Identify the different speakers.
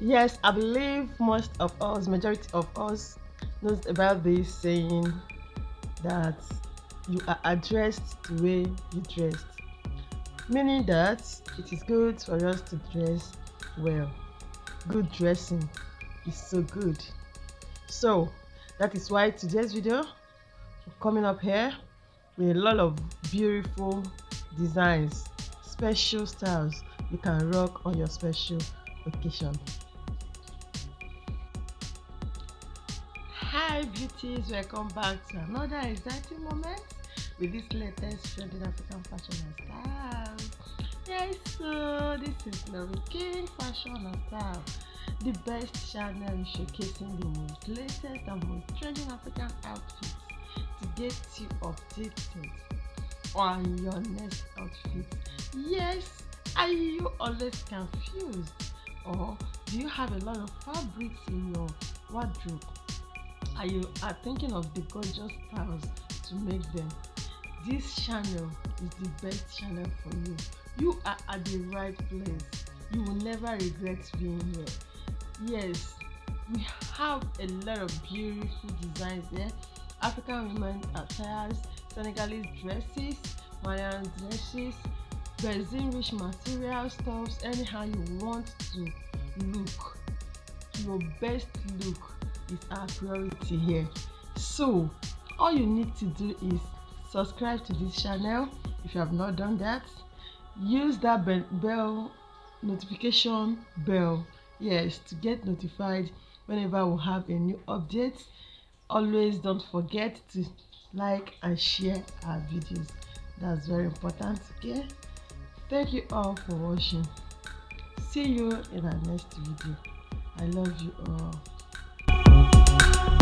Speaker 1: Yes, I believe most of us, majority of us, knows about this saying that you are addressed the way you dressed, meaning that it is good for us to dress well. Good dressing is so good. So that is why today's video coming up here with a lot of beautiful designs, special styles you can rock on your special occasion. Hi beauties, welcome back to another exciting moment with this latest trending African fashion and style. Yes, so this is Lori King Fashion and Style, the best channel showcasing the most latest and most trending African outfits to get you updated on your next outfit. Yes, are you always confused? Or do you have a lot of fabrics in your wardrobe? Are you are thinking of the gorgeous styles to make them? This channel is the best channel for you. You are at the right place. You will never regret being here. Yes, we have a lot of beautiful designs there. African women attires, Senegalese dresses, Mayan dresses, resin rich material stuffs, anyhow you want to look. Your best look is our priority here. So all you need to do is subscribe to this channel if you have not done that. Use that bell notification bell yes to get notified whenever we have a new update. Always don't forget to like and share our videos. That's very important okay? Thank you all for watching. See you in our next video. I love you all thank you